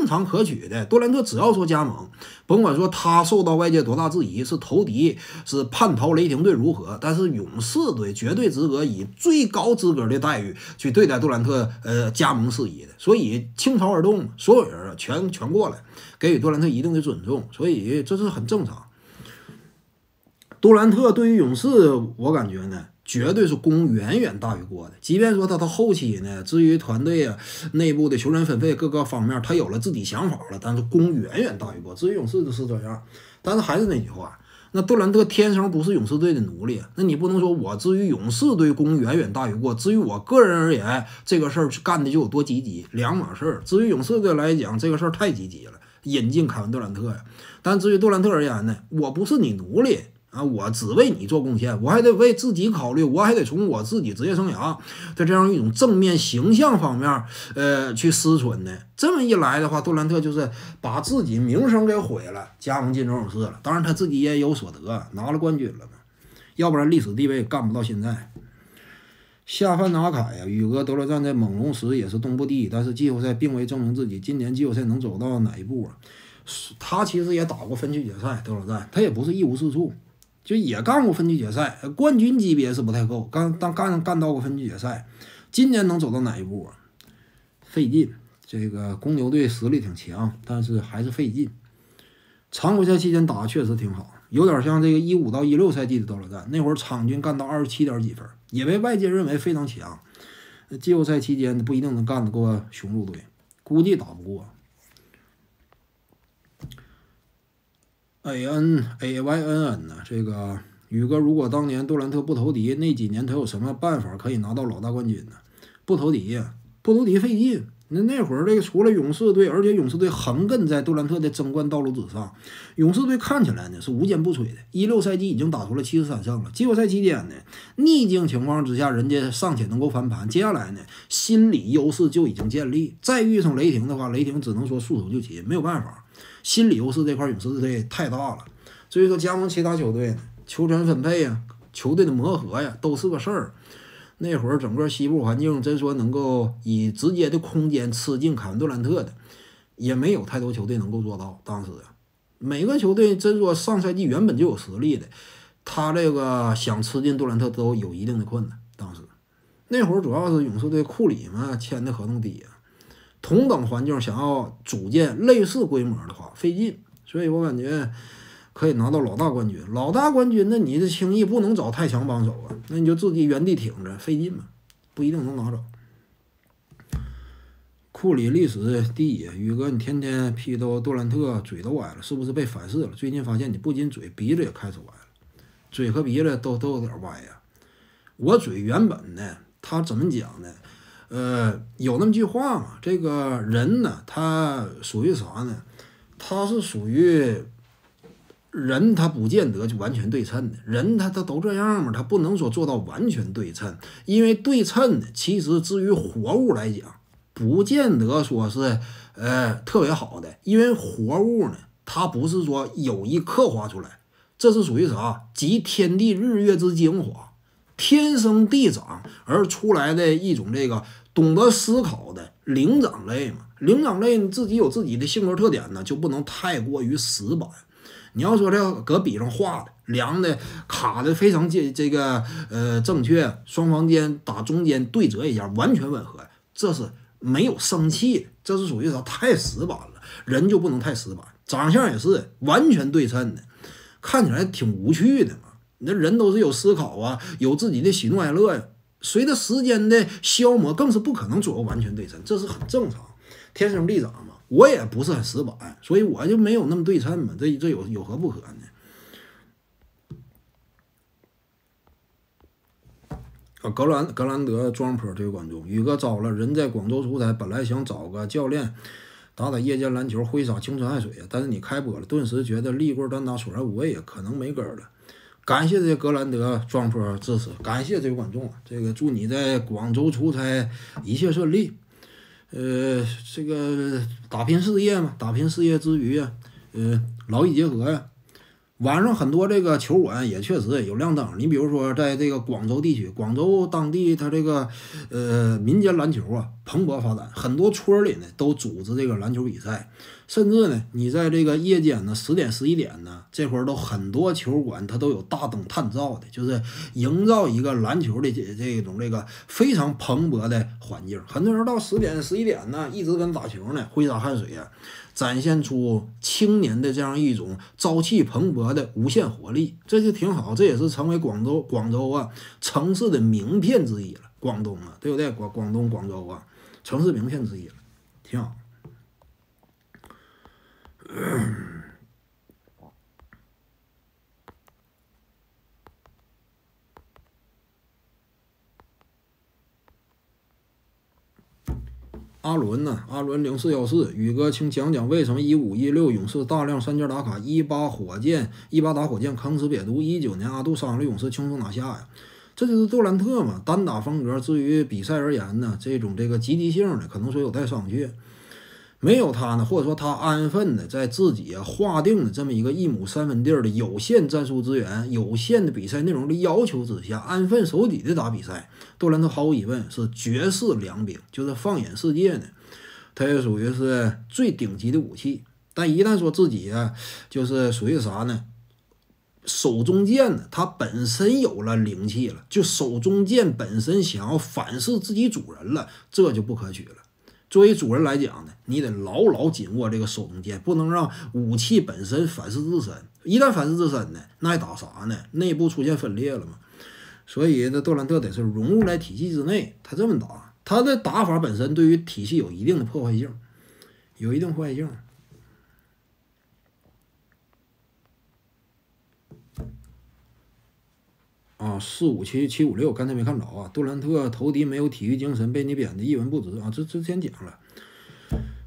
正常可取的。杜兰特只要说加盟，甭管说他受到外界多大质疑，是投敌，是叛逃雷霆队如何，但是勇士队绝对资格以最高资格的待遇去对待杜兰特，呃，加盟事宜的。所以倾巢而动，所有人啊全全过来给予杜兰特一定的尊重，所以这是很正常。杜兰特对于勇士，我感觉呢。绝对是功远远大于过的，即便说他到后期呢，至于团队啊内部的球员分配各个方面，他有了自己想法了，但是功远远大于过。至于勇士就是这样，但是还是那句话，那杜兰特天生不是勇士队的奴隶，那你不能说我至于勇士队功远远大于过，至于我个人而言，这个事儿干的就有多积极，两码事儿。至于勇士队来讲，这个事儿太积极了，引进凯文杜兰特呀。但至于杜兰特而言呢，我不是你奴隶。啊，我只为你做贡献，我还得为自己考虑，我还得从我自己职业生涯的这样一种正面形象方面，呃，去思忖呢。这么一来的话，杜兰特就是把自己名声给毁了，加盟进勇士了。当然他自己也有所得，拿了冠军了嘛，要不然历史地位干不到现在。下饭拿凯呀，宇哥德罗赞在猛龙时也是东部第一，但是季后赛并未证明自己。今年季后赛能走到哪一步啊？他其实也打过分区决赛，德罗赞他也不是一无是处。就也干过分区决赛，冠军级别是不太够，干当干干到过分区决赛。今年能走到哪一步啊？费劲。这个公牛队实力挺强，但是还是费劲。常规赛期间打的确实挺好，有点像这个一五到一六赛季的德罗赞，那会儿场均干到二十七点几分，也被外界认为非常强。季后赛期间不一定能干得过雄鹿队，估计打不过。A N A Y N N 呢？这个宇哥，如果当年杜兰特不投敌，那几年他有什么办法可以拿到老大冠军呢？不投敌呀，不投敌费劲。那那会儿这个除了勇士队，而且勇士队横亘在杜兰特的争冠道路之上。勇士队看起来呢是无坚不摧的，一六赛季已经打出了七十三胜了。季后赛期间呢，逆境情况之下，人家尚且能够翻盘。接下来呢，心理优势就已经建立。再遇上雷霆的话，雷霆只能说束手就擒，没有办法。心理优势这块，勇士队太大了。所以说加盟其他球队，球权分配呀、球队的磨合呀，都是个事儿。那会儿整个西部环境，真说能够以直接的空间吃进凯文杜兰特的，也没有太多球队能够做到。当时每个球队真说上赛季原本就有实力的，他这个想吃进杜兰特都有一定的困难。当时那会儿主要是勇士队库里嘛签的合同低啊。同等环境想要组建类似规模的话费劲，所以我感觉可以拿到老大冠军。老大冠军，那你这轻易不能找太强帮手啊，那你就自己原地挺着费劲嘛，不一定能拿着。库里历史第一，宇哥，你天天批斗杜兰特，嘴都歪了，是不是被反噬了？最近发现你不仅嘴，鼻子也开始歪了，嘴和鼻子都都有点歪呀。我嘴原本呢，他怎么讲呢？呃，有那么句话嘛，这个人呢，他属于啥呢？他是属于人，他不见得就完全对称的。人他他都这样嘛，他不能说做到完全对称，因为对称的其实至于活物来讲，不见得说是呃特别好的，因为活物呢，它不是说有意刻画出来，这是属于啥？集天地日月之精华，天生地长而出来的一种这个。懂得思考的灵长类嘛，灵长类自己有自己的性格特点呢，就不能太过于死板。你要说这搁笔上画的、量的、卡的非常这这个呃正确，双方间打中间对折一下，完全吻合，这是没有生气的，这是属于啥？太死板了，人就不能太死板。长相也是完全对称的，看起来挺无趣的嘛。那人都是有思考啊，有自己的喜怒哀乐呀。随着时间的消磨，更是不可能左右完全对称，这是很正常，天生地长嘛。我也不是很死板，所以我就没有那么对称嘛。这这有有何不可呢？啊，格兰格兰德庄坡这个观众，宇哥糟了，人在广州出差，本来想找个教练打打夜间篮球，挥洒青春汗水呀，但是你开播了，顿时觉得立棍单打索然无味，可能没根了。感谢这格兰德庄坡支持，感谢这位观众啊！这个祝你在广州出差一切顺利。呃，这个打拼事业嘛，打拼事业之余啊，呃，劳逸结合呀。晚上很多这个球馆也确实有亮灯。你比如说在这个广州地区，广州当地它这个呃民间篮球啊，蓬勃发展，很多村里呢都组织这个篮球比赛，甚至呢，你在这个夜间呢十点十一点呢，这会儿都很多球馆它都有大灯探照的，就是营造一个篮球的这这种这个非常蓬勃的环境。很多人到十点十一点呢，一直跟打球呢，挥洒汗水啊，展现出青年的这样一种朝气蓬勃的无限活力，这就挺好，这也是成为广州广州啊城市的名片之一了。广东啊，对不对？广广东广州啊。城市名片之一了，挺好。阿伦呢？阿伦零四幺四，宇哥，请讲讲为什么一五一六勇士大量三件打卡，一八火箭一八打火箭坑死瘪犊，一九年阿杜伤了勇士轻松拿下呀？这就是杜兰特嘛，单打风格。至于比赛而言呢，这种这个积极性的，可能说有待商榷。没有他呢，或者说他安分的在自己划定的这么一个一亩三分地儿的有限战术资源、有限的比赛内容的要求之下，安分守己的打比赛，杜兰特毫无疑问是绝世良兵。就是放眼世界呢，他也属于是最顶级的武器。但一旦说自己啊，就是属于啥呢？手中剑呢，他本身有了灵气了，就手中剑本身想要反噬自己主人了，这就不可取了。作为主人来讲呢，你得牢牢紧握这个手中剑，不能让武器本身反噬自身。一旦反噬自身呢，那还打啥呢？内部出现分裂了嘛。所以这杜兰特得是融入在体系之内，他这么打，他的打法本身对于体系有一定的破坏性，有一定破坏性。啊，四五七七五六，刚才没看着啊。杜兰特投敌没有体育精神，被你贬的一文不值啊。这之前讲了，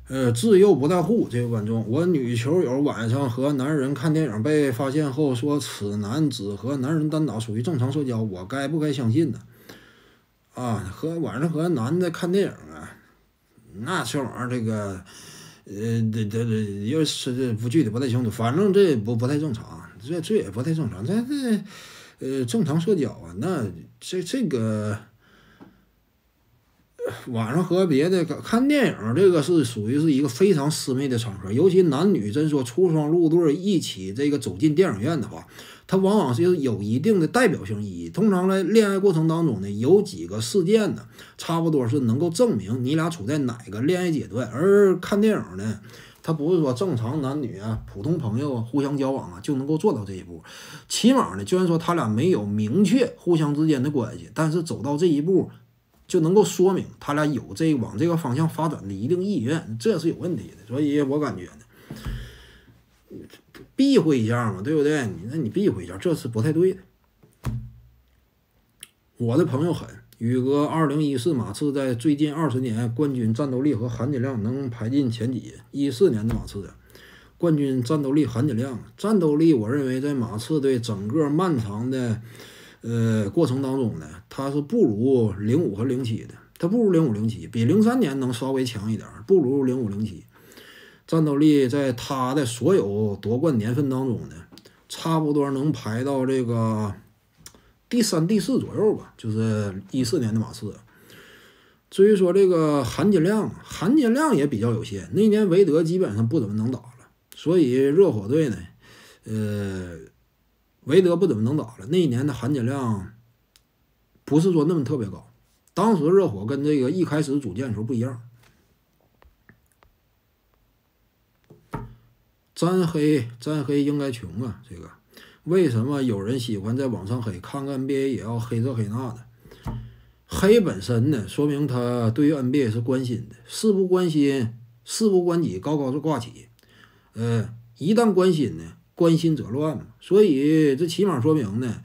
呃，自幼不带护这位观众，我女球友晚上和男人看电影被发现后说此男只和男人单打属于正常社交，我该不该相信呢？啊，和晚上和男的看电影啊，那这玩意儿这个，呃，这这这要是这不具体不太清楚，反正这不不太正常，这这也不太正常，这这。呃，正常社交啊，那这这个晚上和别的看电影，这个是属于是一个非常私密的场合，尤其男女真说出双入对一起这个走进电影院的话，它往往是有一定的代表性意义。通常在恋爱过程当中呢，有几个事件呢，差不多是能够证明你俩处在哪个恋爱阶段，而看电影呢。他不是说正常男女啊、普通朋友啊、互相交往啊就能够做到这一步，起码呢，就算说他俩没有明确互相之间的关系，但是走到这一步，就能够说明他俩有这往这个方向发展的一定意愿，这是有问题的。所以我感觉呢，避讳一下嘛，对不对？你那你避讳一下，这是不太对的。我的朋友很。宇哥，二零一四马刺在最近二十年冠军战斗力和含金量能排进前几？一四年的马刺冠军战斗力含金量，战斗力，我认为在马刺队整个漫长的呃过程当中呢，他是不如零五和零七的，他不如零五零七，比零三年能稍微强一点，不如零五零七。战斗力在他的所有夺冠年份当中呢，差不多能排到这个。第三、第四左右吧，就是一四年的马刺。至于说这个含金量，含金量也比较有限。那年韦德基本上不怎么能打了，所以热火队呢，呃，韦德不怎么能打了。那一年的含金量不是说那么特别高。当时热火跟这个一开始组建的时候不一样。沾黑，沾黑应该穷啊，这个。为什么有人喜欢在网上黑？看看 NBA 也要黑这黑那的。黑本身呢，说明他对于 NBA 是关心的。事不关心，事不关己，高高挂起。呃，一旦关心呢，关心则乱嘛。所以这起码说明呢。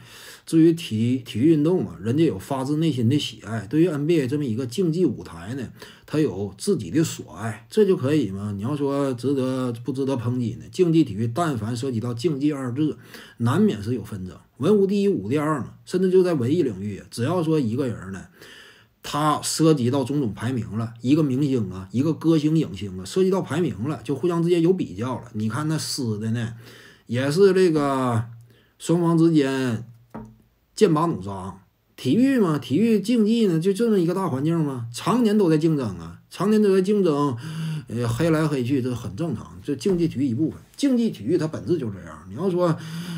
至于体体育运动啊，人家有发自内心的喜爱。对于 NBA 这么一个竞技舞台呢，他有自己的所爱，这就可以吗？你要说值得不值得抨击呢？竞技体育但凡涉及到竞技二字，难免是有纷争。文无第一，武第二嘛。甚至就在文艺领域，只要说一个人呢，他涉及到种种排名了，一个明星啊，一个歌星、影星啊，涉及到排名了，就互相之间有比较了。你看那诗的呢，也是这个双方之间。剑拔弩张，体育嘛，体育竞技呢，就这么一个大环境嘛，常年都在竞争啊，常年都在竞争，呃，黑来黑去，这很正常，这竞技体育一部分。竞技体育它本质就这样。你要说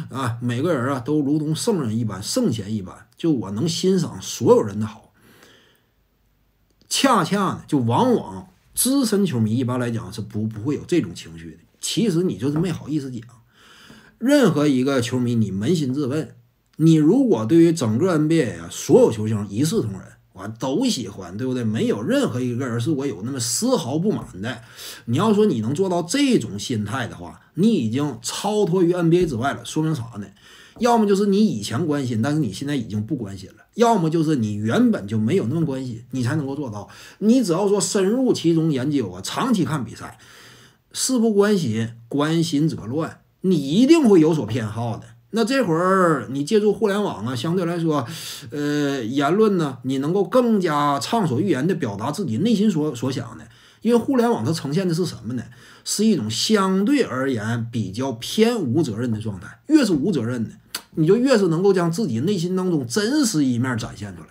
啊，每个人啊都如同圣人一般，圣贤一般，就我能欣赏所有人的好。恰恰呢，就往往资深球迷一般来讲是不不会有这种情绪的。其实你就是没好意思讲。任何一个球迷，你扪心自问。你如果对于整个 NBA 啊，所有球星一视同仁，我都喜欢，对不对？没有任何一个人是我有那么丝毫不满的。你要说你能做到这种心态的话，你已经超脱于 NBA 之外了。说明啥呢？要么就是你以前关心，但是你现在已经不关心了；要么就是你原本就没有那么关心，你才能够做到。你只要说深入其中研究啊，长期看比赛，事不关心，关心则乱，你一定会有所偏好的。那这会儿你借助互联网啊，相对来说，呃，言论呢，你能够更加畅所欲言的表达自己内心所所想的，因为互联网它呈现的是什么呢？是一种相对而言比较偏无责任的状态。越是无责任的，你就越是能够将自己内心当中真实一面展现出来。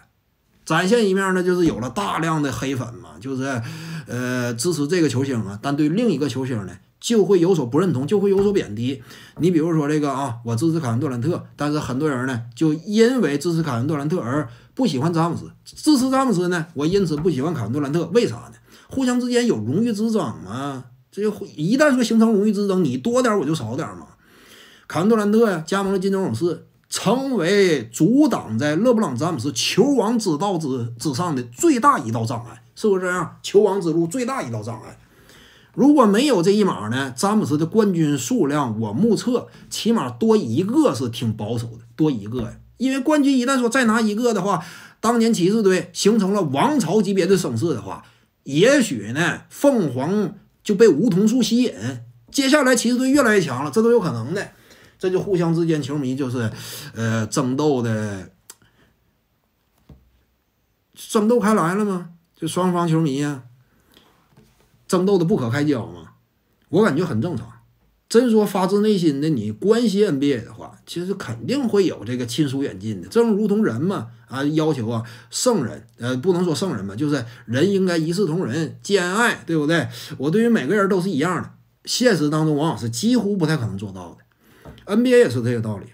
展现一面呢，就是有了大量的黑粉嘛，就是呃支持这个球星啊，但对另一个球星呢？就会有所不认同，就会有所贬低。你比如说这个啊，我支持凯文杜兰特，但是很多人呢，就因为支持凯文杜兰特而不喜欢詹姆斯；支持詹姆斯呢，我因此不喜欢凯文杜兰特。为啥呢？互相之间有荣誉之争吗？这就一旦说形成荣誉之争，你多点我就少点嘛。凯文杜兰特呀，加盟了金州勇士，成为阻挡在勒布朗詹姆斯球王之道之之上的最大一道障碍，是不是这样？球王之路最大一道障碍。如果没有这一码呢？詹姆斯的冠军数量，我目测起码多一个是挺保守的，多一个呀。因为冠军一旦说再拿一个的话，当年骑士队形成了王朝级别的声势的话，也许呢，凤凰就被梧桐树吸引，接下来骑士队越来越强了，这都有可能的。这就互相之间球迷就是呃争斗的，争斗开来了吗？就双方球迷呀。争斗的不可开交嘛，我感觉很正常。真说发自内心的你关心 NBA 的话，其实肯定会有这个亲疏远近的。正如同人嘛，啊，要求啊，圣人，呃，不能说圣人吧，就是人应该一视同仁，兼爱，对不对？我对于每个人都是一样的。现实当中往往是几乎不太可能做到的。NBA 也是这个道理。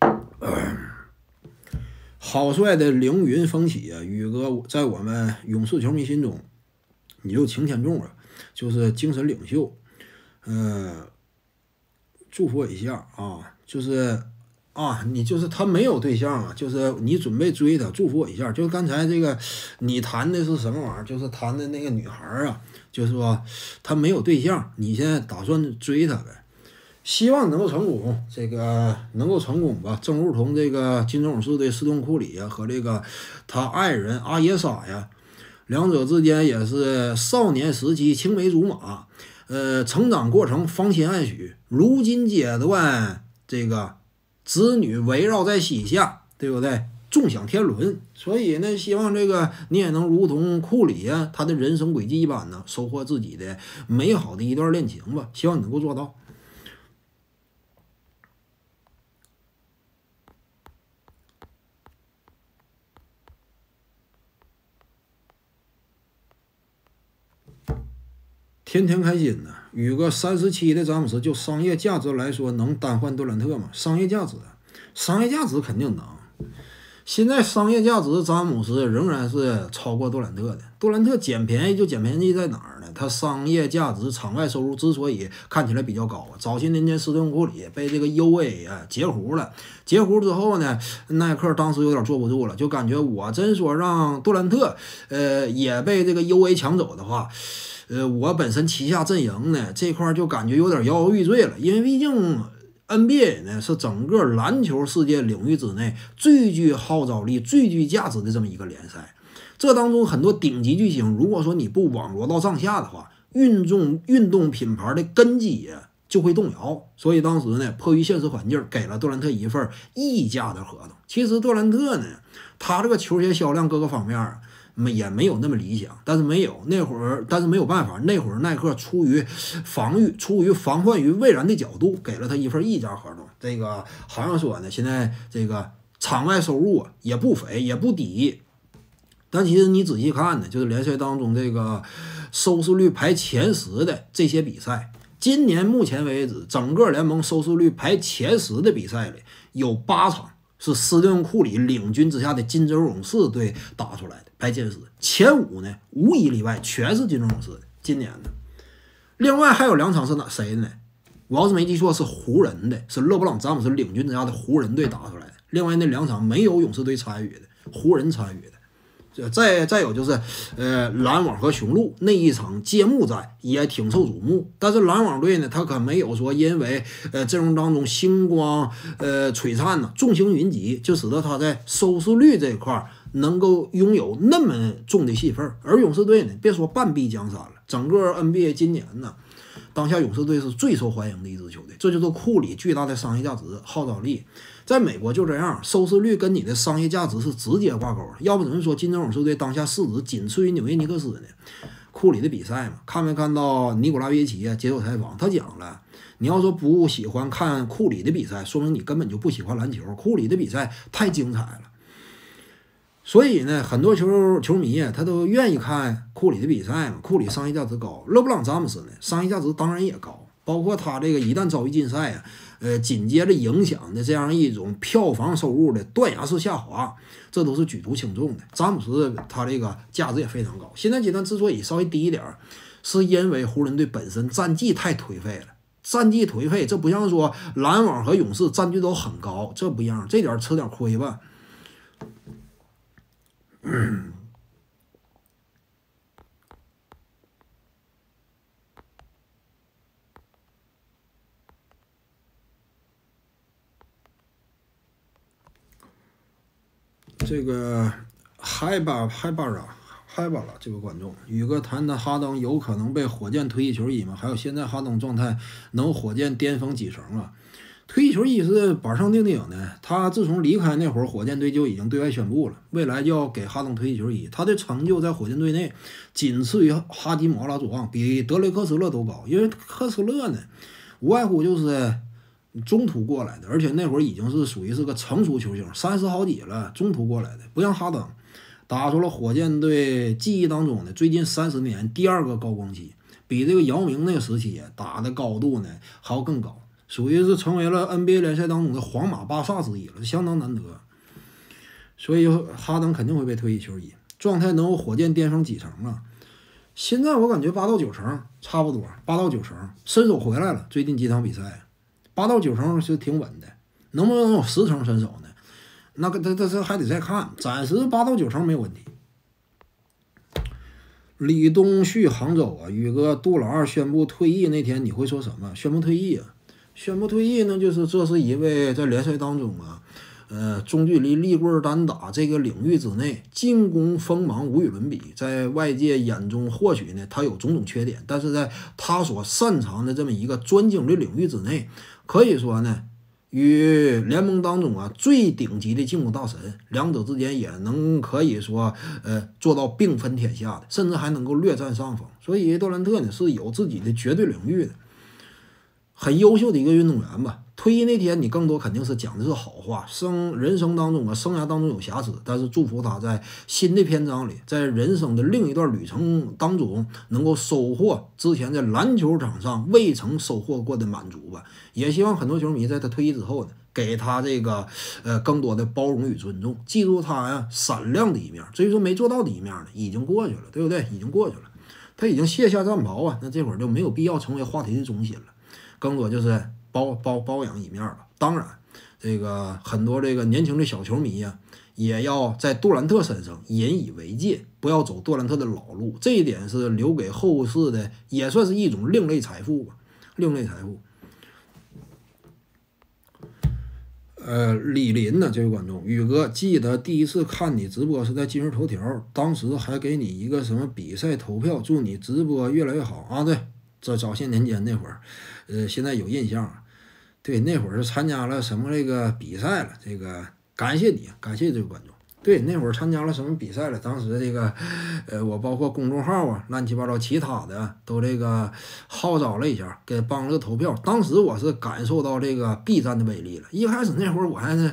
好帅的凌云风起啊，宇哥在我们勇士球迷心中，你就擎天柱了，就是精神领袖。嗯，祝福我一下啊，就是啊，你就是他没有对象啊，就是你准备追他，祝福我一下。就刚才这个你谈的是什么玩意儿？就是谈的那个女孩啊，就是说他没有对象，你现在打算追她呗？希望能够成功，这个能够成功吧。正如同这个金州勇士的斯通库里呀和这个他爱人阿耶莎呀，两者之间也是少年时期青梅竹马，呃，成长过程芳心暗许。如今阶段，这个子女围绕在膝下，对不对？纵享天伦。所以呢，希望这个你也能如同库里呀，他的人生轨迹一般呢，收获自己的美好的一段恋情吧。希望你能够做到。天天开心呢，宇哥三十七的詹姆斯就商业价值来说，能单换杜兰特吗？商业价值，商业价值肯定能。现在商业价值，詹姆斯仍然是超过杜兰特的。杜兰特捡便宜就捡便宜在哪儿呢？他商业价值、场外收入之所以看起来比较高啊，早些年间斯顿库里被这个 UA 截胡了，截胡之后呢，耐克当时有点坐不住了，就感觉我真说让杜兰特呃也被这个 UA 抢走的话。呃，我本身旗下阵营呢这块就感觉有点摇摇欲坠了，因为毕竟 NBA 呢是整个篮球世界领域之内最具号召力、最具价值的这么一个联赛。这当中很多顶级巨星，如果说你不网罗到帐下的话，运动运动品牌的根基就会动摇。所以当时呢，迫于现实环境，给了杜兰特一份溢价的合同。其实杜兰特呢，他这个球鞋销量各个方面。没也没有那么理想，但是没有那会儿，但是没有办法，那会儿耐克出于防御、出于防患于未然的角度，给了他一份溢价合同。这个好像说呢，现在这个场外收入也不菲，也不低。但其实你仔细看呢，就是联赛当中这个收视率排前十的这些比赛，今年目前为止，整个联盟收视率排前十的比赛里，有八场是斯蒂芬库里领军之下的金州勇士队打出来的排前十，前五呢无一例外全是金州勇士的今年的。另外还有两场是哪谁的呢？我要是没记错是湖人的，是勒布朗詹姆斯领军之下的湖人队打出来的。另外那两场没有勇士队参与的，湖人参与的。再再有就是，呃，篮网和雄鹿那一场揭幕战也挺受瞩目，但是篮网队呢，他可没有说因为呃阵容当中星光呃璀璨呢，众星云集，就使得他在收视率这一块能够拥有那么重的戏份。而勇士队呢，别说半壁江山了，整个 NBA 今年呢，当下勇士队是最受欢迎的一支球队，这就是库里巨大的商业价值、号召力。在美国就这样，收视率跟你的商业价值是直接挂钩。要不怎么说金州勇士队当下市值仅次于纽约尼克斯呢？库里的比赛嘛，看没看到尼古拉约奇接受采访？他讲了，你要说不喜欢看库里的比赛，说明你根本就不喜欢篮球。库里的比赛太精彩了，所以呢，很多球球迷啊，他都愿意看库里的比赛嘛。库里商业价值高，勒布朗詹姆斯呢，商业价值当然也高，包括他这个一旦遭遇禁赛啊。呃，紧接着影响的这样一种票房收入的断崖式下滑，这都是举足轻重的。詹姆斯他这个价值也非常高。现在阶段之所以稍微低一点儿，是因为湖人队本身战绩太颓废了。战绩颓废，这不像说篮网和勇士战绩都很高，这不一样，这点吃点亏吧。这个嗨吧嗨吧啦嗨吧了，这个观众宇哥谈谈哈登有可能被火箭退役球衣吗？还有现在哈登状态能火箭巅峰几成啊？退役球衣是板上钉钉的，他自从离开那会儿，火箭队就已经对外宣布了，未来就要给哈登退役球衣。他的成就在火箭队内仅次于哈基姆奥拉朱旺，比德雷克斯勒都高。因为克斯勒呢，无外乎就是。中途过来的，而且那会儿已经是属于是个成熟球星，三十好几了，中途过来的，不像哈登，打出了火箭队记忆当中的最近三十年第二个高光期，比这个姚明那个时期打的高度呢还要更高，属于是成为了 NBA 联赛当中的皇马、巴萨之一了，相当难得。所以哈登肯定会被退役球衣，状态能有火箭巅峰几成啊？现在我感觉八到九成差不多，八到九成，身手回来了，最近几场比赛。八到九成是挺稳的，能不能有十成身手呢？那个这这这还得再看，暂时八到九成没有问题。李东旭，杭州啊，宇哥，杜老二宣布退役那天你会说什么？宣布退役啊？宣布退役呢，就是这是一位在联赛当中啊，呃，中距离立棍单打这个领域之内进攻锋芒无与伦比，在外界眼中或许呢他有种种缺点，但是在他所擅长的这么一个专精的领域之内。可以说呢，与联盟当中啊最顶级的进攻大神，两者之间也能可以说，呃，做到并分天下的，甚至还能够略占上风。所以杜兰特呢是有自己的绝对领域的，很优秀的一个运动员吧。退役那天，你更多肯定是讲的是好话。生人生当中啊，生涯当中有瑕疵，但是祝福他在新的篇章里，在人生的另一段旅程当中，能够收获之前在篮球场上未曾收获过的满足吧。也希望很多球迷在他退役之后呢，给他这个呃更多的包容与尊重，记住他呀闪亮的一面。至于说没做到的一面呢，已经过去了，对不对？已经过去了，他已经卸下战袍啊，那这会儿就没有必要成为话题的中心了，更多就是。包包包养一面了，当然，这个很多这个年轻的小球迷呀，也要在杜兰特身上引以为戒，不要走杜兰特的老路。这一点是留给后世的，也算是一种另类财富吧，另类财富。呃，李林呢，这位观众，宇哥，记得第一次看你直播是在今日头条，当时还给你一个什么比赛投票，祝你直播越来越好啊！对，这早些年间那会儿，呃，现在有印象。对，那会儿是参加了什么这个比赛了？这个感谢你，感谢这个观众。对，那会儿参加了什么比赛了？当时这个，呃，我包括公众号啊，乱七八糟其他的都这个号召了一下，给帮着投票。当时我是感受到这个 B 站的威力了。一开始那会儿我还是，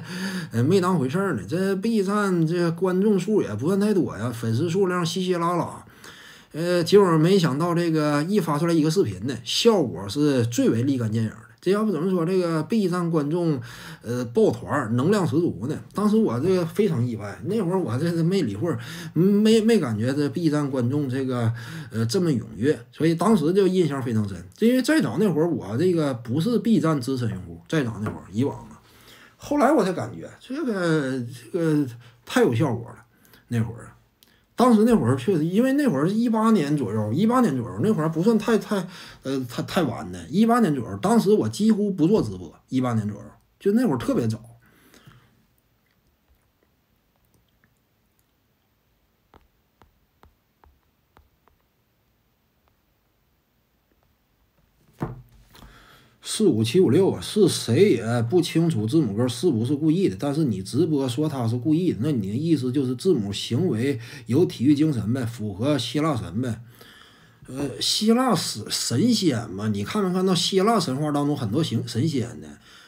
呃，没当回事儿呢。这 B 站这观众数也不算太多呀，粉丝数量稀稀拉拉。呃，结果没想到这个一发出来一个视频呢，效果是最为立竿见影的。这要不怎么说这个 B 站观众，呃，抱团能量十足呢？当时我这个非常意外，那会儿我这是没理会，没没感觉这 B 站观众这个呃这么踊跃，所以当时就印象非常深。因为再早那会儿我这个不是 B 站资深用户，再早那会儿以往啊，后来我才感觉这个这个太有效果了，那会儿。当时那会儿确实，因为那会儿是一八年左右，一八年左右那会儿不算太太呃太太晚的，一八年左右，当时我几乎不做直播，一八年左右，就那会儿特别早。四五七五六啊，是谁也不清楚字母哥是不是故意的。但是你直播说他是故意的，那你的意思就是字母行为有体育精神呗，符合希腊神呗。呃，希腊神神仙嘛，你看没看到希腊神话当中很多行神仙呢？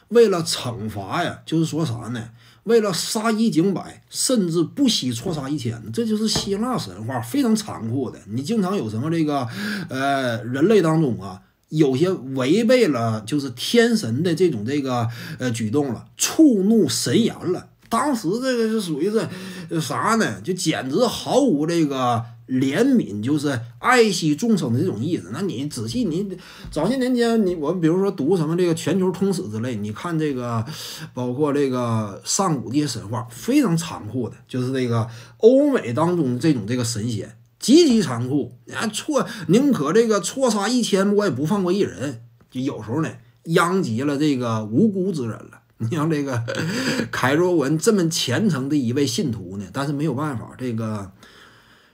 为了惩罚呀，就是说啥呢？为了杀一儆百，甚至不惜错杀一千，这就是希腊神话非常残酷的。你经常有什么这个呃人类当中啊？有些违背了就是天神的这种这个呃举动了，触怒神颜了。当时这个是属于是啥呢？就简直毫无这个怜悯，就是爱惜众生的这种意思。那你仔细你早些年间你我比如说读什么这个全球通史之类，你看这个包括这个上古这些神话，非常残酷的，就是这个欧美当中这种这个神仙。极其残酷，啊错宁可这个错杀一千，我也不放过一人。就有时候呢，殃及了这个无辜之人了。你像这个 凯若文这么虔诚的一位信徒呢，但是没有办法，这个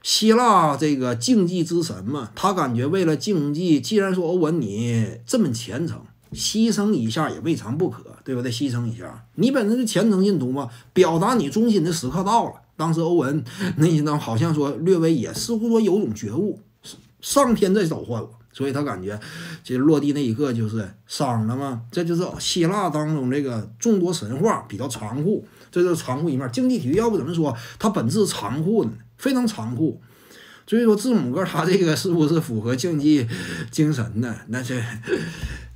希腊这个竞技之神嘛，他感觉为了竞技，既然说欧文你这么虔诚，牺牲一下也未尝不可，对不对？牺牲一下，你本身是虔诚信徒嘛，表达你忠心的时刻到了。当时欧文内心当好像说略微也似乎说有种觉悟，上天在召唤我，所以他感觉这落地那一刻就是伤了嘛。这就是希腊当中这个众多神话比较残酷，这就是残酷一面。竞技体育要不怎么说它本质残酷呢？非常残酷。所以说字母哥他这个是不是符合竞技精神呢？那这。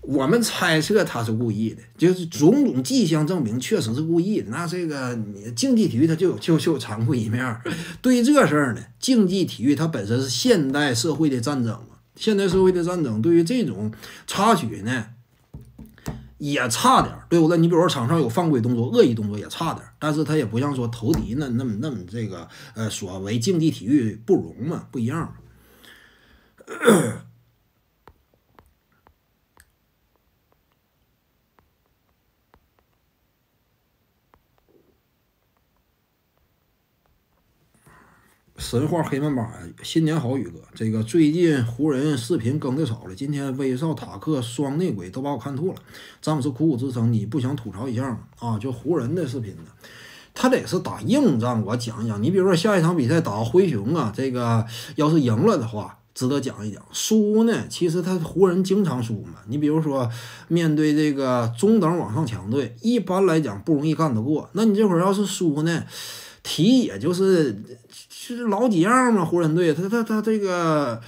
我们猜测他是故意的，就是种种迹象证明确实是故意的。那这个你竞技体育它就有就就有残酷一面。对于这事儿呢，竞技体育它本身是现代社会的战争嘛，现代社会的战争对于这种插曲呢也差点，对不对？你比如说场上有犯规动作、恶意动作也差点，但是他也不像说投敌那那么那么这个呃所谓竞技体育不容嘛，不一样。神话黑曼巴呀，新年好，宇哥。这个最近湖人视频更的少了，今天威少塔克双内鬼都把我看吐了。詹姆斯苦苦支撑，你不想吐槽一下吗？啊，就湖人的视频呢，他得是打硬仗，我讲一讲。你比如说下一场比赛打灰熊啊，这个要是赢了的话，值得讲一讲。输呢，其实他湖人经常输嘛。你比如说面对这个中等往上强队，一般来讲不容易干得过。那你这会儿要是输呢，题也就是。就是老几样嘛，湖人队他他他这个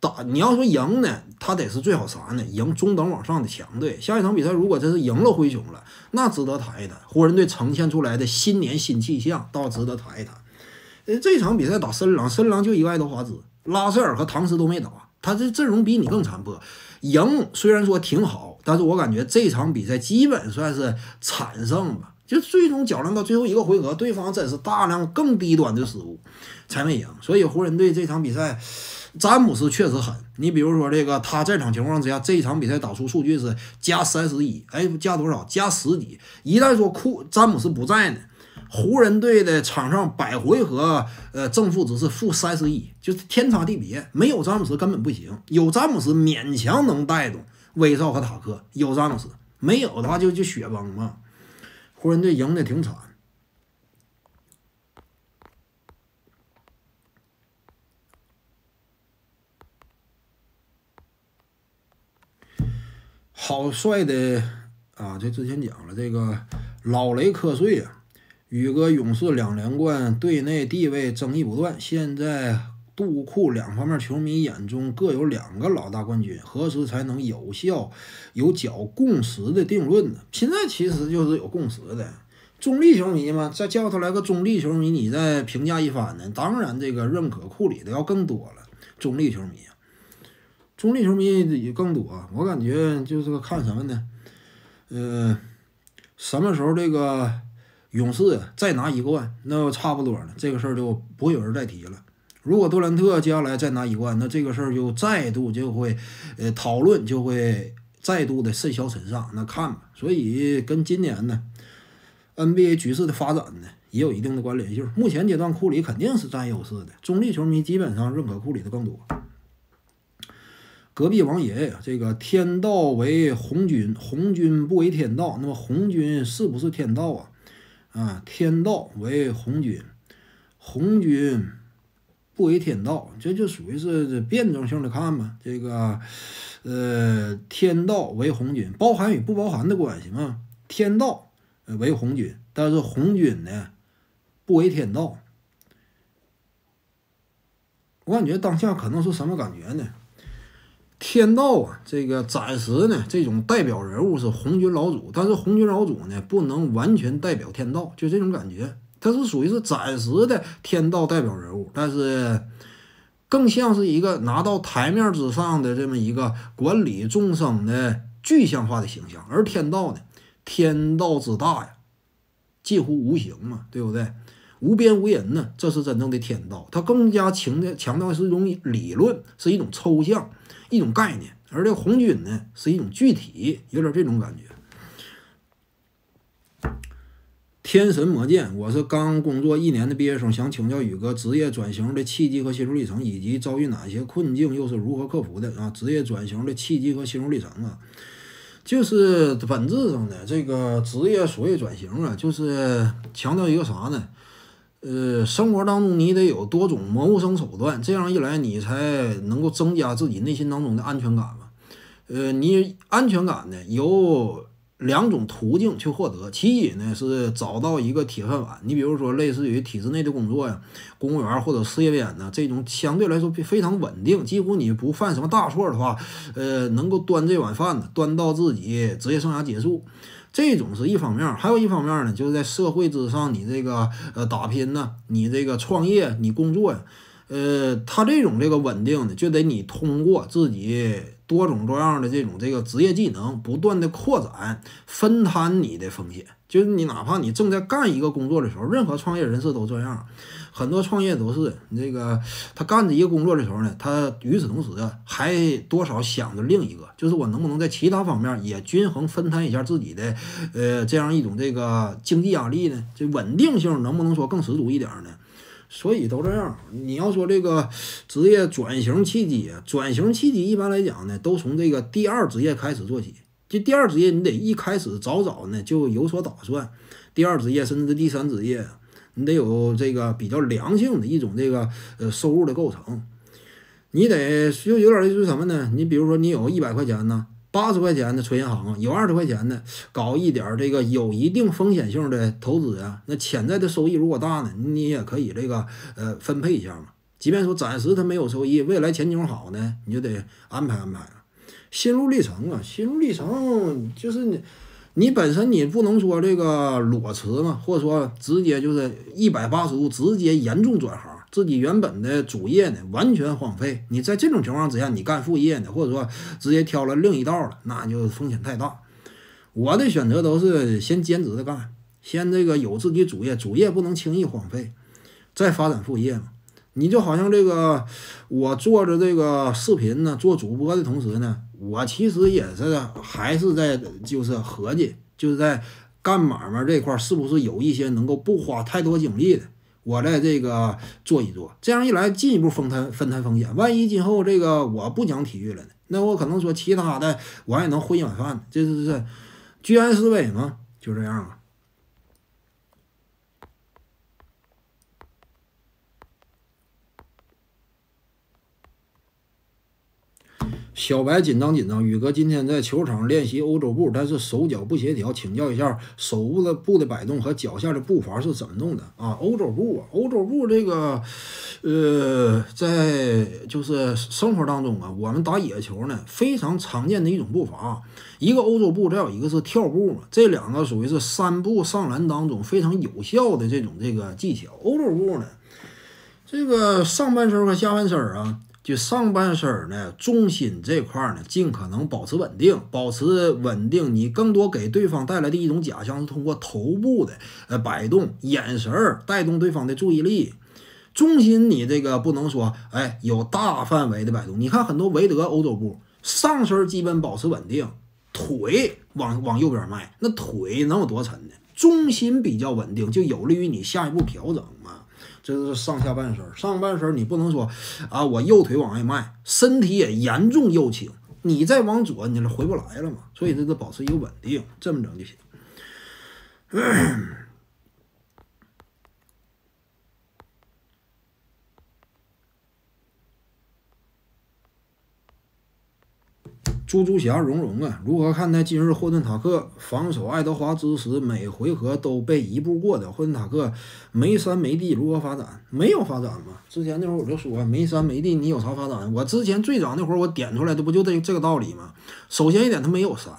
打你要说赢呢，他得是最好啥呢？赢中等往上的强队。下一场比赛如果真是赢了灰熊了，那值得谈一谈。湖人队呈现出来的新年新气象，倒值得谈一谈。呃，这场比赛打森林狼，森林狼就一个爱德华兹、拉塞尔和唐斯都没打，他这阵容比你更残破。赢虽然说挺好，但是我感觉这场比赛基本算是惨胜吧。就最终较量到最后一个回合，对方真是大量更低端的失误才没赢。所以湖人队这场比赛，詹姆斯确实狠。你比如说这个，他在场情况之下，这一场比赛打出数据是加三十一，哎，加多少？加十几。一旦说库詹姆斯不在呢，湖人队的场上百回合呃正负值是负三十一，就是天差地别。没有詹姆斯根本不行，有詹姆斯勉强能带动威少和塔克。有詹姆斯，没有的话就就雪崩嘛。湖人队赢的挺惨。好帅的啊，这之前讲了这个老雷瞌睡啊，宇哥勇士两连冠，队内地位争议不断，现在。杜库两方面球迷眼中各有两个老大冠军，何时才能有效有较共识的定论呢？现在其实就是有共识的。中立球迷嘛，再叫他来个中立球迷，你再评价一番呢？当然，这个认可库里的要更多了。中立球迷，中立球迷也更多。我感觉就是看什么呢？呃，什么时候这个勇士再拿一冠，那差不多了，这个事儿就不会有人再提了。如果杜兰特接下来再拿一冠，那这个事儿就再度就会呃讨论，就会再度的甚嚣尘上。那看吧，所以跟今年呢。NBA 局势的发展呢，也有一定的关联性。目前阶段，库里肯定是占优势的。中立球迷基本上认可库里的更多。隔壁王爷爷，这个天道为红军，红军不为天道。那么红军是不是天道啊？啊，天道为红军，红军不为天道，这就属于是辩证性的看嘛。这个，呃，天道为红军，包含与不包含的关系嘛？天道。为红军，但是红军呢不为天道。我感觉当下可能是什么感觉呢？天道啊，这个暂时呢，这种代表人物是红军老祖，但是红军老祖呢不能完全代表天道，就这种感觉，他是属于是暂时的天道代表人物，但是更像是一个拿到台面之上的这么一个管理众生的具象化的形象，而天道呢？天道之大呀，近乎无形嘛，对不对？无边无垠呢，这是真正的天道。它更加强调强调是一种理论，是一种抽象，一种概念。而这红军呢，是一种具体，有点这种感觉。天神魔剑，我是刚工作一年的毕业生，想请教宇哥，职业转型的契机和心路历程，以及遭遇哪些困境，又是如何克服的啊？职业转型的契机和心路历程啊？就是本质上的这个职业所谓转型啊，就是强调一个啥呢？呃，生活当中你得有多种谋生手段，这样一来你才能够增加自己内心当中的安全感嘛。呃，你安全感呢有。两种途径去获得，其一呢是找到一个铁饭碗，你比如说类似于体制内的工作呀，公务员或者事业编呢，这种相对来说非常稳定，几乎你不犯什么大错的话，呃，能够端这碗饭呢，端到自己职业生涯结束，这种是一方面，还有一方面呢，就是在社会之上你这个呃打拼呢，你这个创业，你工作呀，呃，他这种这个稳定呢，就得你通过自己。多种多样的这种这个职业技能不断的扩展，分摊你的风险。就是你哪怕你正在干一个工作的时候，任何创业人士都这样。很多创业都是你这个他干着一个工作的时候呢，他与此同时还多少想着另一个，就是我能不能在其他方面也均衡分摊一下自己的呃这样一种这个经济压力呢？这稳定性能不能说更十足一点呢？所以都这样。你要说这个职业转型契机，转型契机一般来讲呢，都从这个第二职业开始做起。这第二职业你得一开始早早呢就有所打算。第二职业甚至第三职业，你得有这个比较良性的一种这个呃收入的构成。你得就有点就是什么呢？你比如说你有一百块钱呢。八十块钱的存银行，有二十块钱的搞一点这个有一定风险性的投资啊，那潜在的收益如果大呢，你也可以这个呃分配一下嘛。即便说暂时它没有收益，未来前景好呢，你就得安排安排啊。心路历程啊，心路历程就是你你本身你不能说这个裸辞嘛，或者说直接就是一百八十度直接严重转行。自己原本的主业呢，完全荒废。你在这种情况之下，你干副业呢，或者说直接挑了另一道了，那就风险太大。我的选择都是先兼职的干，先这个有自己主业，主业不能轻易荒废，再发展副业嘛。你就好像这个，我做着这个视频呢，做主播的同时呢，我其实也是还是在就是合计，就是在干买卖这块是不是有一些能够不花太多精力的。我在这个做一做，这样一来进一步分摊分摊风险。万一今后这个我不讲体育了呢？那我可能说其他的我也能混一碗饭。这是是居安思危嘛，就这样啊。小白紧张紧张，宇哥今天在球场练习欧洲步，但是手脚不协调，请教一下手部的步的摆动和脚下的步伐是怎么弄的啊？欧洲步啊，欧洲步这个，呃，在就是生活当中啊，我们打野球呢，非常常见的一种步伐，一个欧洲步，再有一个是跳步嘛，这两个属于是三步上篮当中非常有效的这种这个技巧。欧洲步呢，这个上半身和下半身啊。就上半身呢，重心这块呢，尽可能保持稳定，保持稳定。你更多给对方带来的一种假象是通过头部的呃摆动、眼神儿带动对方的注意力。重心你这个不能说，哎，有大范围的摆动。你看很多韦德欧洲步，上身基本保持稳定，腿往往右边迈，那腿能有多沉呢？重心比较稳定，就有利于你下一步调整嘛。这是上下半身，上半身你不能说啊，我右腿往外迈，身体也严重右倾，你再往左，你就回不来了嘛。所以这个保持一个稳定，这么整就行。猪猪侠蓉蓉啊，如何看待今日霍顿塔克防守爱德华兹时每回合都被一步过的霍顿塔克没山没地如何发展？没有发展嘛？之前那会儿我就说没山没地，你有啥发展？我之前最早那会儿我点出来的不就这这个道理吗？首先一点，他没有山，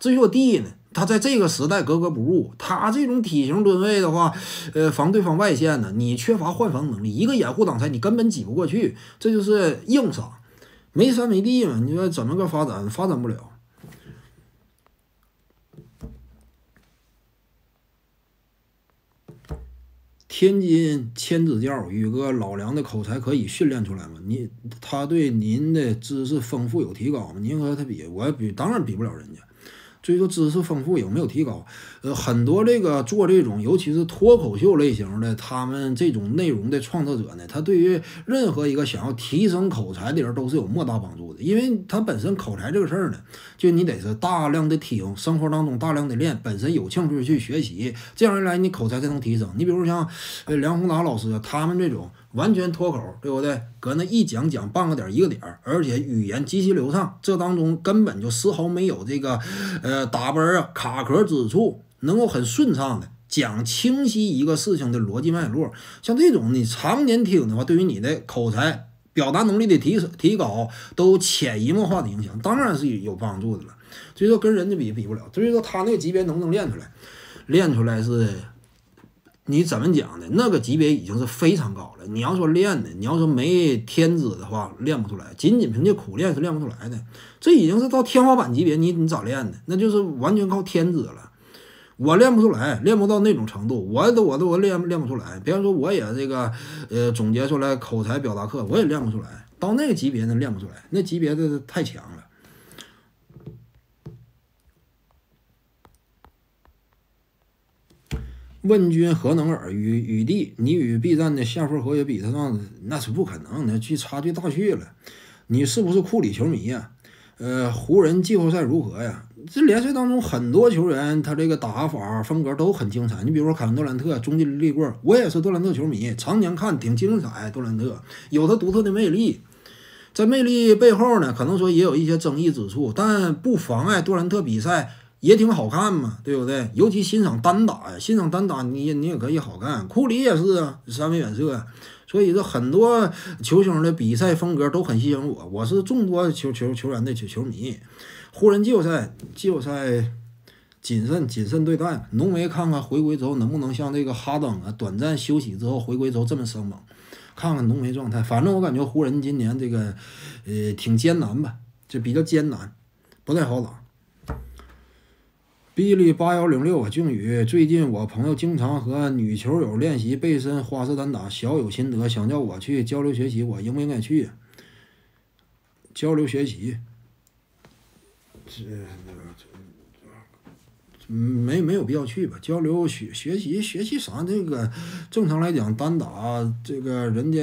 至于我地呢，他在这个时代格格不入。他这种体型吨位的话，呃，防对方外线呢，你缺乏换防能力，一个掩护挡拆你根本挤不过去，这就是硬伤。没山没地嘛，你说怎么个发展？发展不了。天津千子教宇哥老梁的口才可以训练出来吗？你他对您的知识丰富有提高吗？您和他比，我比当然比不了人家。所以说知识丰富有没有提高？呃，很多这个做这种，尤其是脱口秀类型的，他们这种内容的创作者呢，他对于任何一个想要提升口才的人都是有莫大帮助的，因为他本身口才这个事儿呢，就你得是大量的听，生活当中大量的练，本身有兴趣去学习，这样一来你口才才能提升。你比如像呃梁宏达老师他们这种。完全脱口，对不对？搁那一讲讲半个点一个点儿，而且语言极其流畅，这当中根本就丝毫没有这个呃打奔啊卡壳之处，能够很顺畅的讲清晰一个事情的逻辑脉络。像这种你常年听的话，对于你的口才、表达能力的提升提高，都潜移默化的影响，当然是有帮助的了。所以说跟人家比比不了，所以说他那个级别能不能练出来？练出来是。你怎么讲呢？那个级别已经是非常高了。你要说练的，你要说没天资的话，练不出来。仅仅凭借苦练是练不出来的。这已经是到天花板级别，你你咋练的？那就是完全靠天资了。我练不出来，练不到那种程度。我都我都我练练不出来。比方说我也这个呃总结出来口才表达课，我也练不出来。到那个级别那练不出来，那级别的太强了。问君何能尔？与与帝，你与 B 站的下分合约比得上，那是不可能的，距差距大去了。你是不是库里球迷呀？呃，湖人季后赛如何呀？这联赛当中很多球员，他这个打法风格都很精彩。你比如说凯文杜兰特、中距离立棍，我也是杜兰特球迷，常年看挺精彩。杜兰特有他独特的魅力，在魅力背后呢，可能说也有一些争议之处，但不妨碍杜兰特比赛。也挺好看嘛，对不对？尤其欣赏单打呀，欣赏单打你你也可以好看。库里也是啊，三分远射，所以这很多球星的比赛风格都很吸引我。我是众多球球球员的球球迷。湖人季后赛，季后赛谨慎谨慎对待。浓眉看看回归之后能不能像这个哈登啊，短暂休息之后回归之后这么生猛。看看浓眉状态，反正我感觉湖人今年这个呃挺艰难吧，就比较艰难，不太好打。比利八幺零六靖宇，最近我朋友经常和女球友练习背身花式单打，小有心得，想叫我去交流学习，我应不应该去交流学习？这这没没有必要去吧？交流学学习学习啥？这个正常来讲，单打这个人家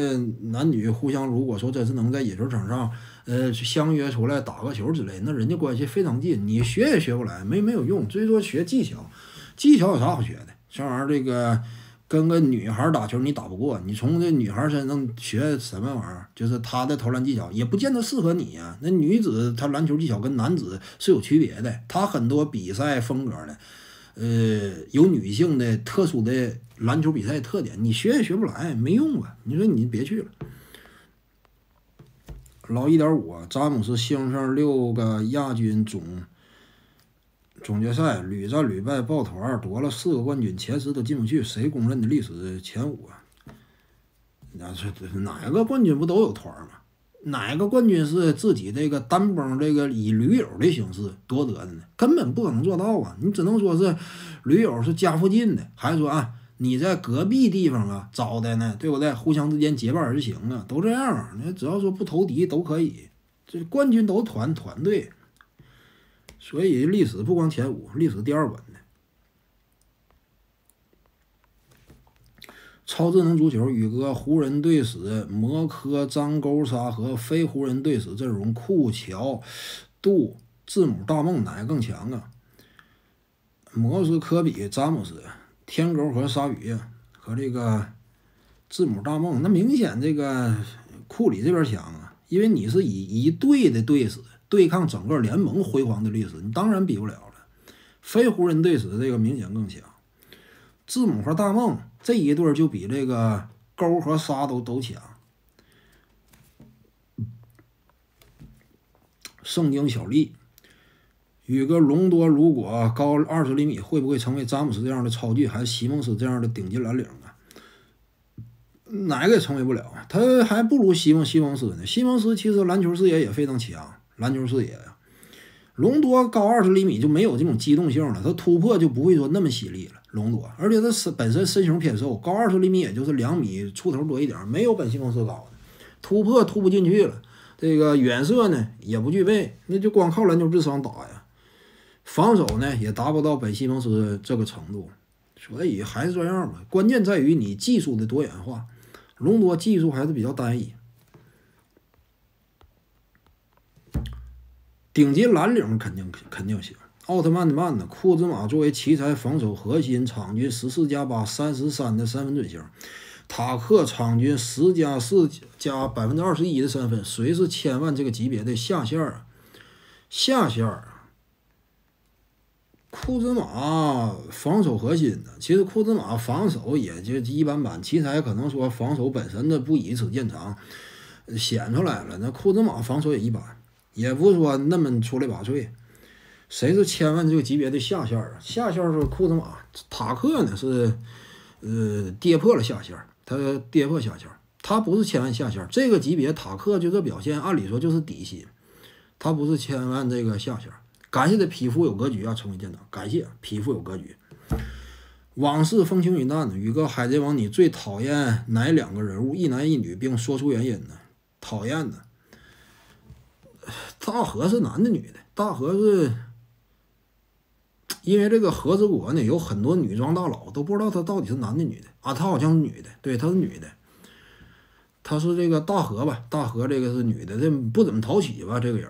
男女互相，如果说真是能在野球场上。呃，相约出来打个球之类，那人家关系非常近，你学也学不来，没没有用。所以说学技巧，技巧有啥好学的？这玩意儿这个跟个女孩打球你打不过，你从这女孩身上学什么玩意儿？就是她的投篮技巧也不见得适合你呀。那女子她篮球技巧跟男子是有区别的，她很多比赛风格呢，呃，有女性的特殊的篮球比赛特点，你学也学不来，没用啊。你说你别去了。老一点五，詹姆斯星上六个亚军总总决赛屡战屡败，抱团夺了四个冠军，前十都进不去，谁公认的历史前五啊？那这哪个冠军不都有团吗？哪个冠军是自己这个单崩这个以驴友的形式夺得的呢？根本不可能做到啊！你只能说是驴友是家附近的，还是说啊？你在隔壁地方啊找的呢，对不对？互相之间结伴而行啊，都这样。你只要说不投敌都可以，这冠军都团团队。所以历史不光前五，历史第二稳的。超智能足球，宇哥，湖人队史摩科、张勾沙和非湖人队史阵容，库乔、杜、字母大梦哪个更强啊？摩斯、科比、詹姆斯。天狗和鲨鱼和这个字母大梦，那明显这个库里这边强啊，因为你是以一队的队史对抗整个联盟辉煌的历史，你当然比不了了。非湖人队史这个明显更强，字母和大梦这一对就比这个勾和沙都都强。圣经小丽。宇哥，隆多如果高二十厘米，会不会成为詹姆斯这样的超巨，还是西蒙斯这样的顶级蓝领啊？哪个也成为不了！他还不如西蒙西蒙斯呢。西蒙斯其实篮球视野也非常强，篮球视野呀。隆多高二十厘米就没有这种机动性了，他突破就不会说那么犀利了。隆多，而且他身本身身形偏瘦，高二十厘米也就是两米出头多一点，没有本西蒙斯高的，突破突不进去了。这个远射呢也不具备，那就光靠篮球智商打呀。防守呢也达不到本西蒙斯这个程度，所以还是这样吧。关键在于你技术的多元化，隆多技术还是比较单一。顶级蓝领肯定肯定行。奥特曼的曼呢？库兹马作为奇才，防守核心，场均十四加八，三十三的三分准星。塔克场均十加四加百分之二十一的三分，谁是千万这个级别的下线啊？下线啊？库兹马防守核心的，其实库兹马防守也就一般般。奇才可能说防守本身的不以此见长，显出来了。那库兹马防守也一般，也不说那么出类拔萃。谁是千万这个级别的下线啊？下线是库兹马，塔克呢是呃跌破了下线，他跌破下线，他不是千万下线。这个级别塔克就这表现，按理说就是底薪，他不是千万这个下线。感谢的匹夫有格局啊，成为舰长。感谢匹夫有格局。往事风轻云淡的宇哥，海贼王，你最讨厌哪两个人物？一男一女，并说出原因呢？讨厌的，大河是男的女的？大河是因为这个和之国呢，有很多女装大佬都不知道他到底是男的女的啊？他好像是女的，对，他是女的。他是这个大河吧？大河这个是女的，这不怎么讨喜吧？这个人。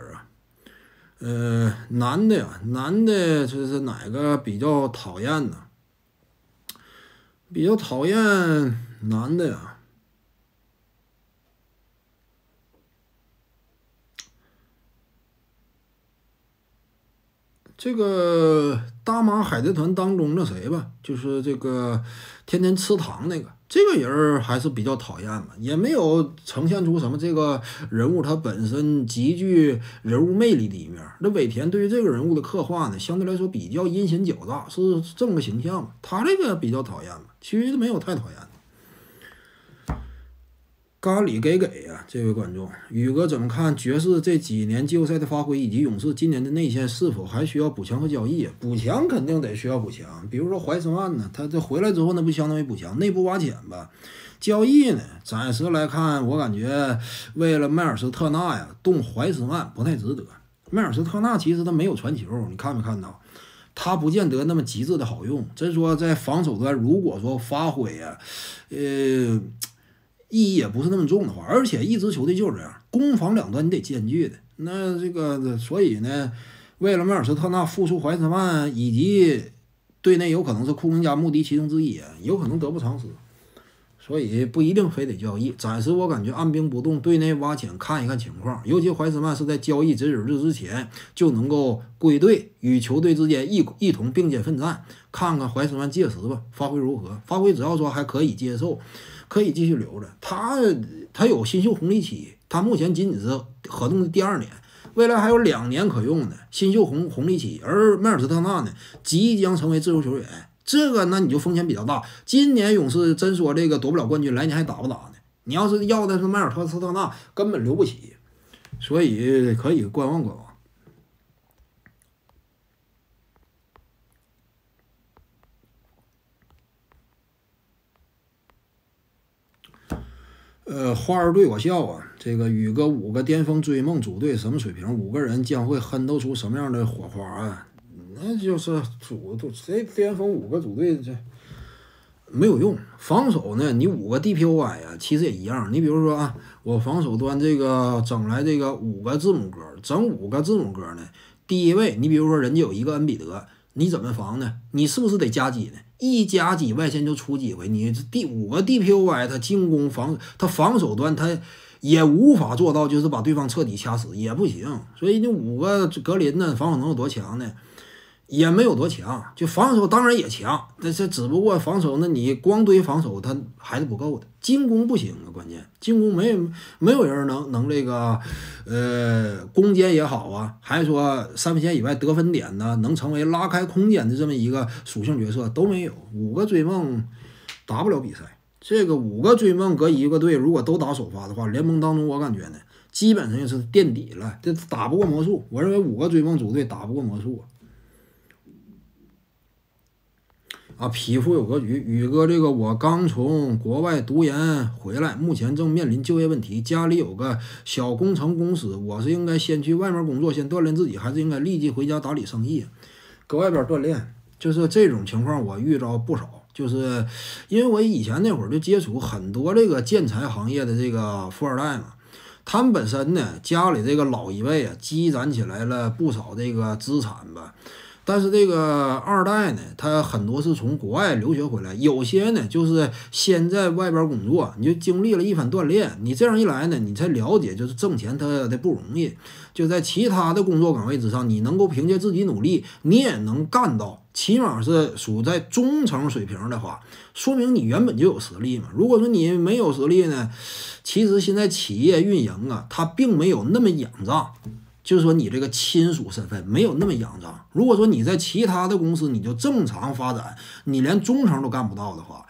呃，男的呀，男的这是哪个比较讨厌呢？比较讨厌男的呀。这个大马海贼团当中的谁吧，就是这个天天吃糖那个。这个人儿还是比较讨厌的，也没有呈现出什么这个人物他本身极具人物魅力的一面。那尾田对于这个人物的刻画呢，相对来说比较阴险狡诈，是这么个形象嘛。他这个比较讨厌嘛，其实是没有太讨厌的。咖喱给给呀，这位观众宇哥怎么看爵士这几年季后赛的发挥，以及勇士今年的内线是否还需要补强和交易？补强肯定得需要补强，比如说怀斯曼呢，他这回来之后，那不相当于补强，内部挖潜吧？交易呢，暂时来看，我感觉为了迈尔斯特纳呀，动怀斯曼不太值得。迈尔斯特纳其实他没有传球，你看没看到？他不见得那么极致的好用。真说在防守端，如果说发挥呀，呃。意义也不是那么重的话，而且一支球队就是这样，攻防两端你得兼具的。那这个，所以呢，为了迈尔斯特纳复出怀斯曼以及队内有可能是库明加目的其中之一，有可能得不偿失。所以不一定非得交易，暂时我感觉按兵不动，队内挖潜看一看情况。尤其怀斯曼是在交易截止日之前就能够归队，与球队之间一一同并肩奋战。看看怀斯曼届时吧，发挥如何？发挥只要说还可以接受，可以继续留着。他他有新秀红利期，他目前仅仅是合同的第二年，未来还有两年可用的新秀红红利期。而迈尔斯特纳呢，即将成为自由球员。这个那你就风险比较大。今年勇士真说这个夺不了冠军，来年还打不打呢？你要是要的是迈尔特斯特纳，根本留不起，所以可以观望观望。呃，花儿对我笑啊！这个宇哥五个巅峰追梦组队什么水平？五个人将会奋斗出什么样的火花啊？那就是组组谁巅峰五个组队这没有用，防守呢？你五个 DPOY 啊，其实也一样。你比如说啊，我防守端这个整来这个五个字母哥，整五个字母哥呢？第一位，你比如说人家有一个恩比德，你怎么防呢？你是不是得加几呢？一加几外线就出几回？你第五个 DPOY 他进攻防他防守端他也无法做到，就是把对方彻底掐死也不行。所以你五个格林呢，防守能有多强呢？也没有多强，就防守当然也强，但是只不过防守，那你光堆防守，它还是不够的。进攻不行啊，关键进攻没没有人能能这个，呃，攻坚也好啊，还是说三分线以外得分点呢，能成为拉开空间的这么一个属性角色都没有。五个追梦打不了比赛，这个五个追梦搁一个队，如果都打首发的话，联盟当中我感觉呢，基本上就是垫底了，这打不过魔术。我认为五个追梦组队打不过魔术。啊，匹夫有格局，宇哥，这个我刚从国外读研回来，目前正面临就业问题，家里有个小工程公司，我是应该先去外面工作，先锻炼自己，还是应该立即回家打理生意？搁外边锻炼，就是这种情况我遇着不少，就是因为我以前那会儿就接触很多这个建材行业的这个富二代嘛，他们本身呢家里这个老一辈啊积攒起来了不少这个资产吧。但是这个二代呢，他很多是从国外留学回来，有些呢就是先在外边工作，你就经历了一番锻炼，你这样一来呢，你才了解就是挣钱他的不容易。就在其他的工作岗位之上，你能够凭借自己努力，你也能干到，起码是属在中层水平的话，说明你原本就有实力嘛。如果说你没有实力呢，其实现在企业运营啊，它并没有那么仰仗。就是说，你这个亲属身份没有那么仰仗。如果说你在其他的公司，你就正常发展，你连中层都干不到的话，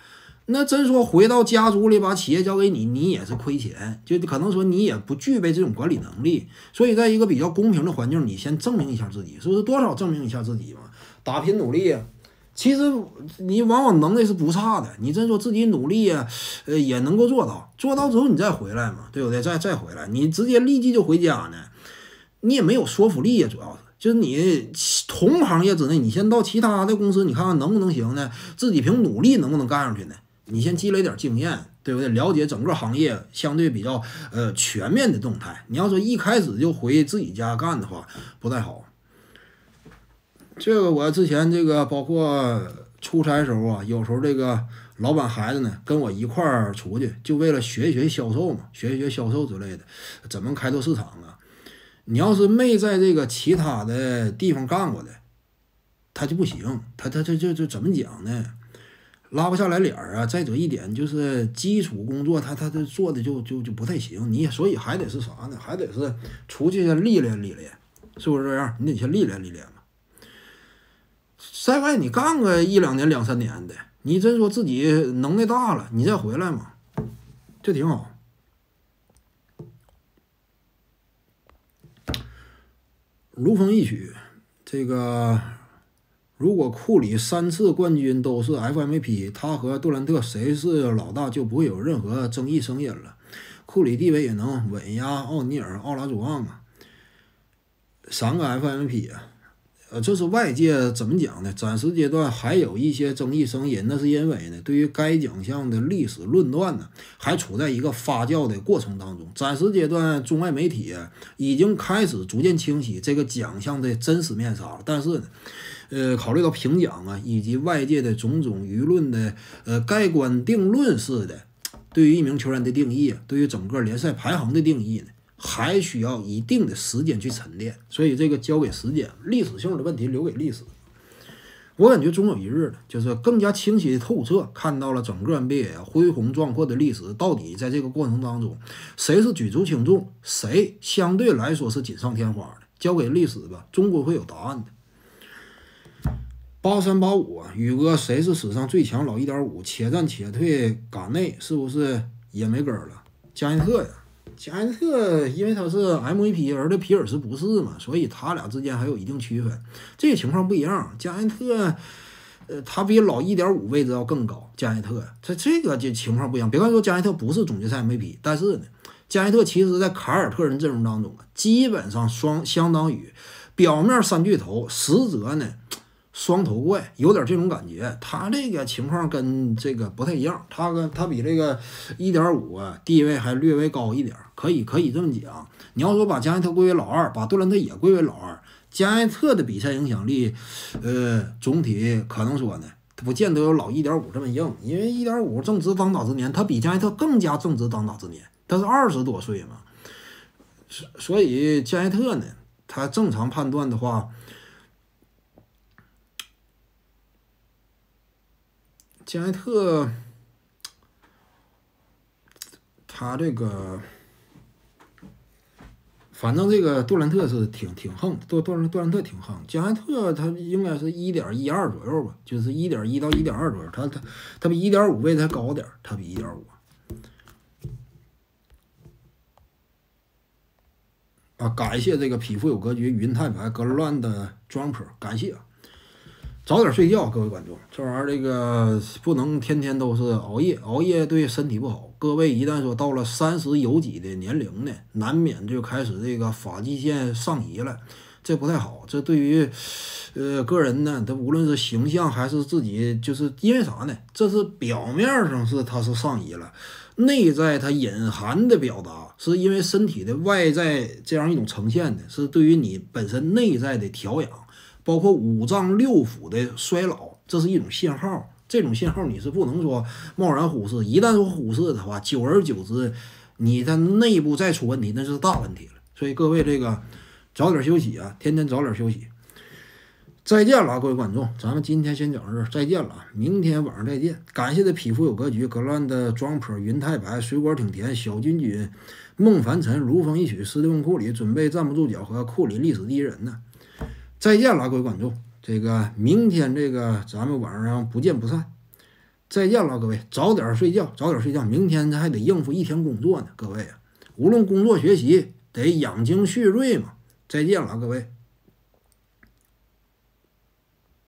那真说回到家族里把企业交给你，你也是亏钱。就可能说你也不具备这种管理能力。所以，在一个比较公平的环境，你先证明一下自己，是不是多少证明一下自己嘛？打拼努力，其实你往往能力是不差的。你真说自己努力呀，呃，也能够做到。做到之后你再回来嘛，对不对？再再回来，你直接立即就回家呢？你也没有说服力呀，主要是就是你同行业之内，你先到其他的公司，你看看能不能行呢？自己凭努力能不能干上去呢？你先积累点经验，对不对？了解整个行业相对比较呃全面的动态。你要说一开始就回自己家干的话，不太好。这个我之前这个包括出差时候啊，有时候这个老板孩子呢跟我一块儿出去，就为了学一学销售嘛，学一学销售之类的，怎么开拓市场啊？你要是没在这个其他的地方干过的，他就不行。他他他就就怎么讲呢？拉不下来脸儿啊。再者一点就是基础工作，他他他做的就就就不太行。你所以还得是啥呢？还得是出去历练历练，是不是这样？你得先历练历练嘛。在外你干个一两年、两三年的，你真说自己能耐大了，你再回来嘛，这挺好。如风一曲，这个如果库里三次冠军都是 FMVP，他和杜兰特谁是老大就不会有任何争议声音了。库里地位也能稳压奥尼尔、奥拉朱旺啊，三个 FMVP 啊，呃，这是外界怎么讲呢？暂时阶段还有一些争议声音，那是因为呢，对于该奖项的历史论断呢，还处在一个发酵的过程当中。暂时阶段，中外媒体已经开始逐渐清晰这个奖项的真实面纱了。但是呢，呃，考虑到评奖啊，以及外界的种种舆论的呃盖棺定论式的对于一名球员的定义，对于整个联赛排行的定义呢？还需要一定的时间去沉淀，所以这个交给时间，历史性的问题留给历史。我感觉终有一日呢，就是更加清晰的透彻看到了整个 NBA 恢宏壮阔的历史，到底在这个过程当中，谁是举足轻重，谁相对来说是锦上添花的，交给历史吧，终归会有答案的。八三八五，宇哥，谁是史上最强老一点五？且战且退，嘎内是不是也没根了？加内特呀。加内特因为他是 MVP，而这皮尔斯不是嘛，所以他俩之间还有一定区分。这个情况不一样，加内特，呃，他比老一点五位置要更高。加内特，他这个就情况不一样。别看说加内特不是总决赛 MVP，但是呢，加内特其实在凯尔特人阵容当中啊，基本上双相当于表面三巨头，实则呢。双头怪有点这种感觉，他这个情况跟这个不太一样，他跟他比这个一点五啊地位还略微高一点，可以可以这么讲。你要说把加内特归为老二，把杜兰特也归为老二，加内特的比赛影响力，呃，总体可能说呢，他不见得有老一点五这么硬，因为一点五正值当打之年，他比加内特更加正值当打之年，他是二十多岁嘛，所所以加内特呢，他正常判断的话。加内特，他这个，反正这个杜兰特是挺挺横，杜杜杜兰特挺横。加内特他应该是一点一二左右吧，就是一点一到一点二左右。他他他比一点五位还高点他比一点五。啊，感谢这个匹夫有格局，云太白，格乱的 jumper，感谢。早点睡觉，各位观众，这玩意儿这个不能天天都是熬夜，熬夜对身体不好。各位一旦说到了三十有几的年龄呢，难免就开始这个发际线上移了，这不太好。这对于呃个人呢，他无论是形象还是自己，就是因为啥呢？这是表面上是它是上移了，内在它隐含的表达，是因为身体的外在这样一种呈现的，是对于你本身内在的调养。包括五脏六腑的衰老，这是一种信号。这种信号你是不能说贸然忽视。一旦说忽视的话，久而久之，你的内部再出问题，那是大问题了。所以各位这个早点休息啊，天天早点休息。再见了，各位观众，咱们今天先讲这，再见了，明天晚上再见。感谢的匹夫有格局，格乱的庄坡，云太白，水果挺甜，小君君，孟凡尘，如风一曲，斯蒂芬库里，准备站不住脚和库里历史第一人呢。再见了，各位观众，这个明天这个咱们晚上不见不散。再见了，各位，早点睡觉，早点睡觉，明天还得应付一天工作呢，各位啊，无论工作学习得养精蓄锐嘛。再见了，各位。